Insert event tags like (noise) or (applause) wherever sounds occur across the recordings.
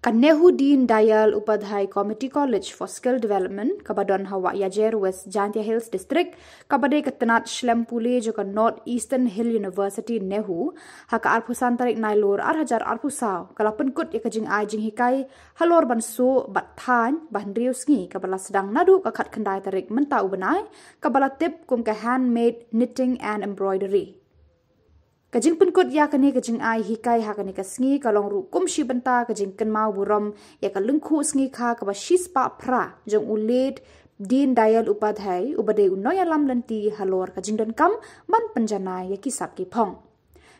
Kanehu Dean Dayal Upadhyay Community College for Skill Development kabadon Hawa Yajer West Jantia Hills District kabade ketenat Shlempule joka North Eastern Hill University Nehu haka arpusan tarik nailor ar hajar arpusau kalapen kut ya kajing ai jing hikai halor ban so bat than ban rius ngi kabala sedang nadu kakat kendai tarik mentau benai kabala tip kum ke handmade knitting and embroidery Kajing penkut ya kani kajing ai hikai ha kani kasngi kalong ru kum shi benta kajing ken mau burom ya ka lengku sngi kha ka ba shis pa pra. Jong uled din dayal upadhai ubade ya lam lanti halor kajing dan kam man penjana ya kisap ki phong.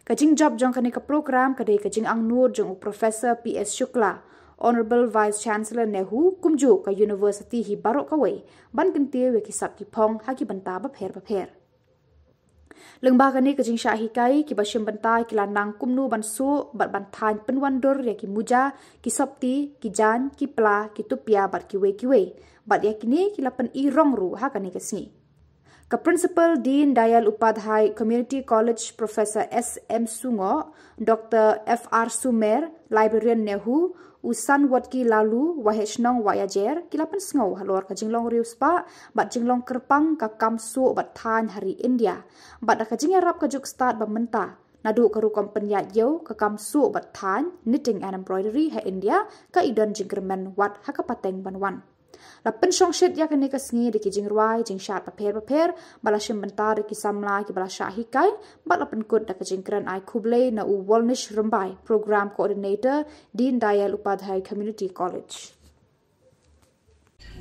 Kajing job jong kani ka program kade kajing ang nur jong professor ps shukla. Honorable vice chancellor nehu kumjo ka university hi barok kawai ban kentie we kisap ki phong ha ki benta ba pher ba pher leng ba gani ka jing sha hi kai ki ba shim bantai ki lanang kumnu ban su bat ban than penwan dor ya ki muja ki sopti ki jan ki pla ki tupia bat ki we ki we bat ya kini ki lapan i rong ru ha kani ka singi ka principal dean dayal upadhyay community college professor s m sungo dr f r sumer librarian nehu usan wat ki lalu wahech nong wayajer kilapan sngo halor ka jinglong rius pa bat jinglong kerpang ka kam su bat than hari india. Bat ka jing rap ka juk start ba menta nadu karu company yo ka kam su bat than knitting and embroidery ha india ka idan jingkermen wat ha ka pateng banwan la pen shong shet ya kene ka sngi de ki jing rwai jing shat pa pher pa pher. Bala shim bentar de ki samla ki bala sha hi kai. Bala pen kut da ka jing kran ai kuble na u walnish rumbai program coordinator din dayal upadhyay community college.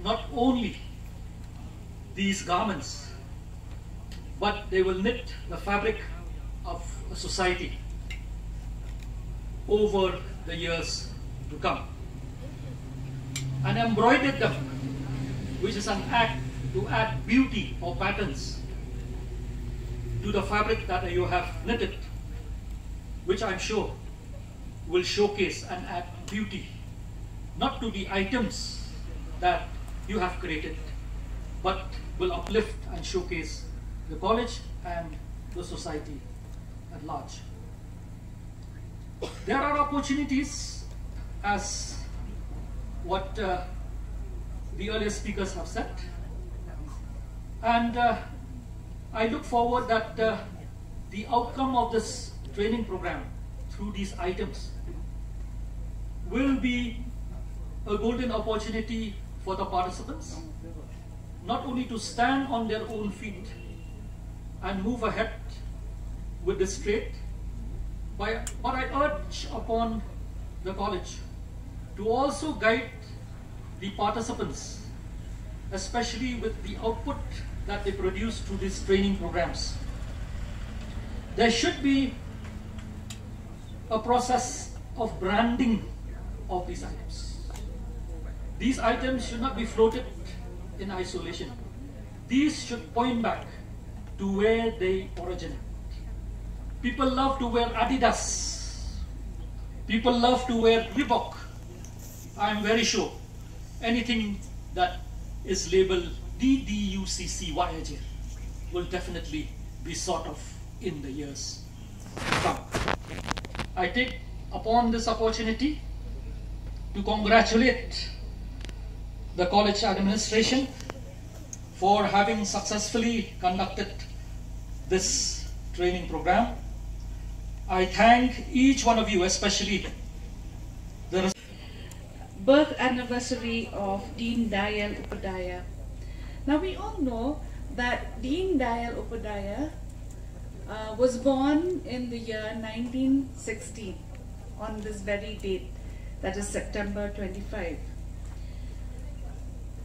Not only these garments but they will knit the fabric of a society over the years to come and embroidered them which is an act to add beauty or patterns to the fabric that you have knitted, which I'm sure will showcase and add beauty, not to the items that you have created, but will uplift and showcase the college and the society at large. There are opportunities as what uh, the earlier speakers have said. And uh, I look forward that uh, the outcome of this training program through these items will be a golden opportunity for the participants, not only to stand on their own feet and move ahead with this trade, but I urge upon the college to also guide the participants, especially with the output that they produce through these training programs. There should be a process of branding of these items. These items should not be floated in isolation. These should point back to where they originate. People love to wear Adidas. People love to wear Reebok. I'm very sure anything that is labeled DDUCCYJ will definitely be sort of in the years to come. I take upon this opportunity to congratulate the college administration for having successfully conducted this training program. I thank each one of you, especially the birth anniversary of Deen Dayal Upadhyaya. Now we all know that Deen Dayal Upadhyaya uh, was born in the year 1916 on this very date, that is September 25.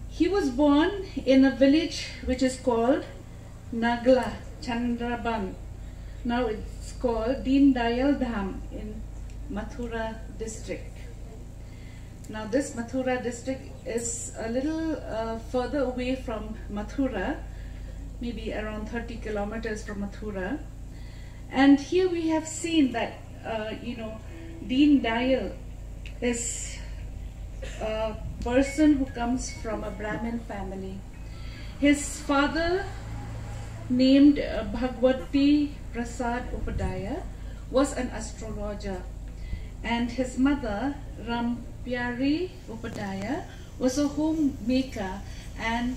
He was born in a village which is called Nagla Chandraban. Now it's called Deen Dayal Dham in Mathura district. Now this Mathura district is a little uh, further away from Mathura, maybe around 30 kilometers from Mathura. And here we have seen that, uh, you know, Deen Dayal is a person who comes from a Brahmin family. His father, named uh, Bhagwati Prasad Upadhyaya, was an astrologer And his mother, Rampiari Upadhyaya, was a homemaker and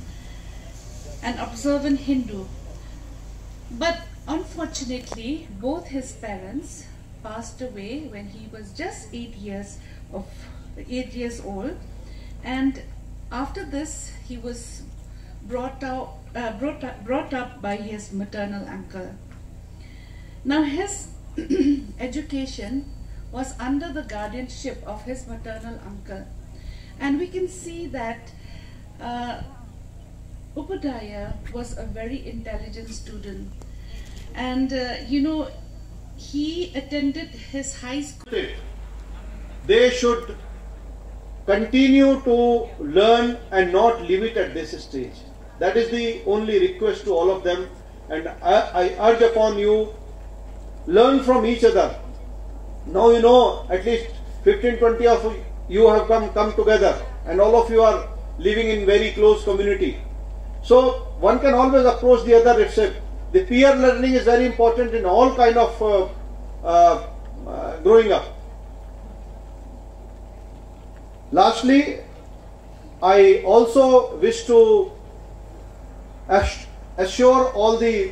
an observant Hindu. But unfortunately, both his parents passed away when he was just eight years of eight years old, and after this he was brought out uh, brought up, brought up by his maternal uncle. Now his (clears throat) education was under the guardianship of his maternal uncle, and we can see that. Uh, Upadhyaya was a very intelligent student. And, uh, you know, he attended his high school. They should continue to learn and not leave it at this stage. That is the only request to all of them. And I, I urge upon you, learn from each other. Now you know at least 15, 20 of you have come, come together and all of you are living in very close community. So one can always approach the other. It's a, the peer learning is very important in all kind of uh, uh, uh, growing up. Lastly, I also wish to assure all the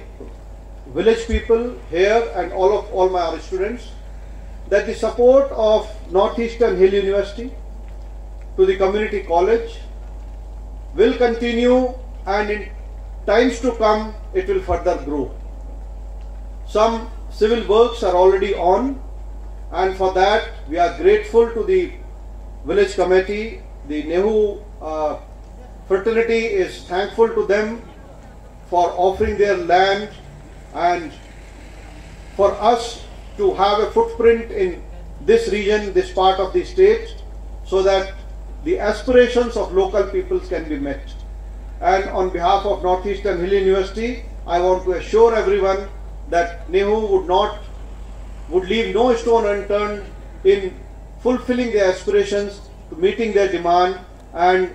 village people here and all of all my students that the support of Northeastern Hill University to the community college will continue and in times to come it will further grow. Some civil works are already on and for that we are grateful to the village committee. The Nehu uh, fraternity is thankful to them for offering their land and for us to have a footprint in this region, this part of the state so that the aspirations of local peoples can be met. And on behalf of Northeastern Hill University, I want to assure everyone that Nehu would not, would leave no stone unturned in fulfilling their aspirations, to meeting their demand, and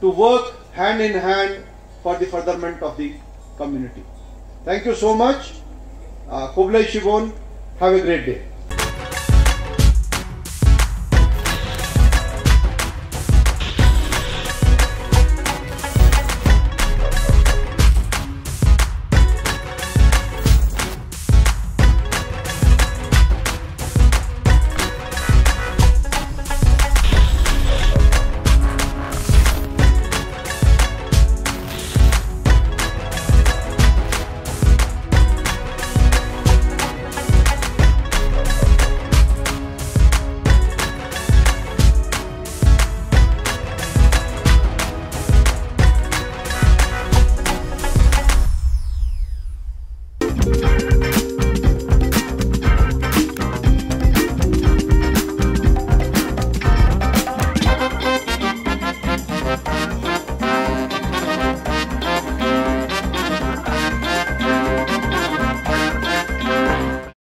to work hand in hand for the furtherment of the community. Thank you so much. Uh, Kublai Shibon, have a great day.